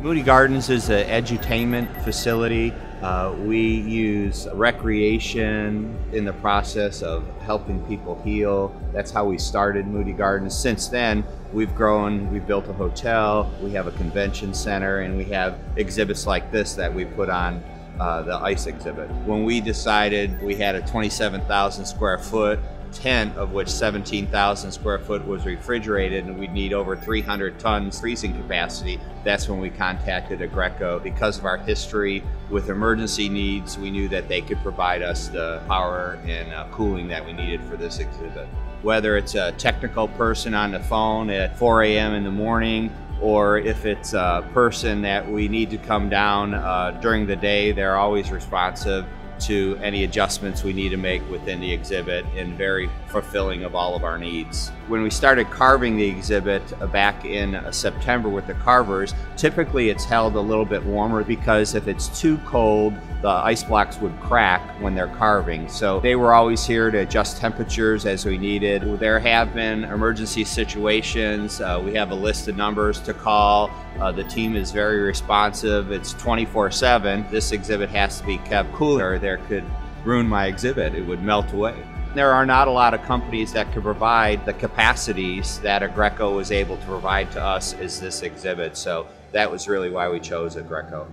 Moody Gardens is an edutainment facility. Uh, we use recreation in the process of helping people heal. That's how we started Moody Gardens. Since then, we've grown, we've built a hotel, we have a convention center, and we have exhibits like this that we put on uh, the ice exhibit. When we decided we had a 27,000 square foot tent, of which 17,000 square foot was refrigerated, and we'd need over 300 tons freezing capacity. That's when we contacted Aggreko. Because of our history with emergency needs, we knew that they could provide us the power and uh, cooling that we needed for this exhibit. Whether it's a technical person on the phone at 4 a.m. in the morning, or if it's a person that we need to come down uh, during the day, they're always responsive to any adjustments we need to make within the exhibit and very fulfilling of all of our needs. When we started carving the exhibit uh, back in uh, September with the carvers, typically it's held a little bit warmer because if it's too cold, the ice blocks would crack when they're carving. So they were always here to adjust temperatures as we needed. There have been emergency situations. Uh, we have a list of numbers to call. Uh, the team is very responsive. It's 24-7. This exhibit has to be kept cooler. There could ruin my exhibit. It would melt away. There are not a lot of companies that can provide the capacities that Aggreko was able to provide to us as this exhibit. So that was really why we chose Aggreko.